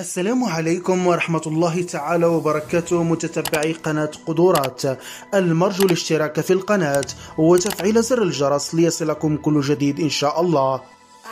السلام عليكم ورحمة الله تعالى وبركاته متتبعي قناة قدورات المرجو الاشتراك في القناة وتفعيل زر الجرس ليصلكم كل جديد إن شاء الله.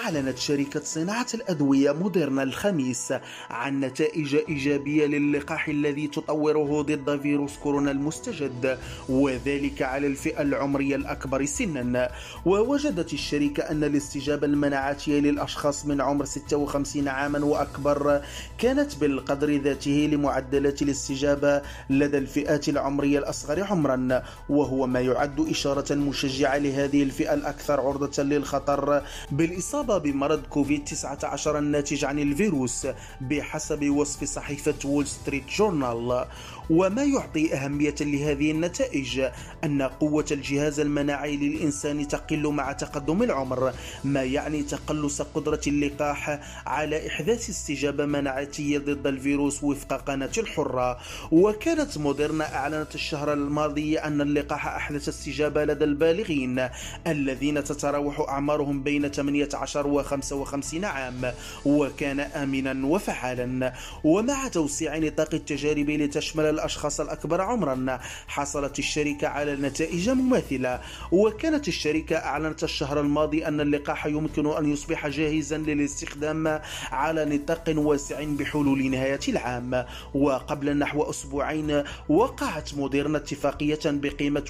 أعلنت شركة صناعة الأدوية موديرنا الخميس عن نتائج إيجابية للقاح الذي تطوره ضد فيروس كورونا المستجد وذلك على الفئة العمرية الأكبر سنا. ووجدت الشركة أن الاستجابة المناعاتية للأشخاص من عمر 56 عاما وأكبر كانت بالقدر ذاته لمعدلات الاستجابة لدى الفئات العمرية الأصغر عمرا وهو ما يعد إشارة مشجعة لهذه الفئة الأكثر عرضة للخطر. بالإصابة بمرض كوفيد 19 الناتج عن الفيروس بحسب وصف صحيفة وول ستريت جورنال. وما يعطي أهمية لهذه النتائج؟ أن قوة الجهاز المناعي للإنسان تقل مع تقدم العمر ما يعني تقلص قدرة اللقاح على إحداث استجابة مناعتية ضد الفيروس وفق قناة الحرة؟ وكانت موديرنا أعلنت الشهر الماضي أن اللقاح أحدث استجابة لدى البالغين الذين تتراوح أعمارهم بين 18 و 55 عام وكان آمنا وفعالا ومع توسيع نطاق التجارب لتشمل الأشخاص الأكبر عمرا حصلت الشركة على نتائج مماثلة. وكانت الشركة أعلنت الشهر الماضي أن اللقاح يمكن أن يصبح جاهزا للاستخدام على نطاق واسع بحلول نهاية العام. وقبل نحو أسبوعين وقعت موديرنا اتفاقية بقيمة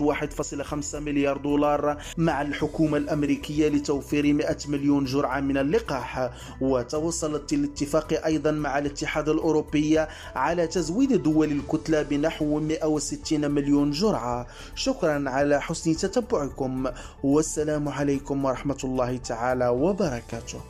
1.5 مليار دولار مع الحكومة الأمريكية لتوفير 100 مليون جرعة نوع من اللقاح وتوصلت الاتفاق أيضا مع الاتحاد الأوروبي على تزويد دول الكتلة بنحو 160 مليون جرعة. شكرا على حسن تتبعكم والسلام عليكم ورحمة الله تعالى وبركاته.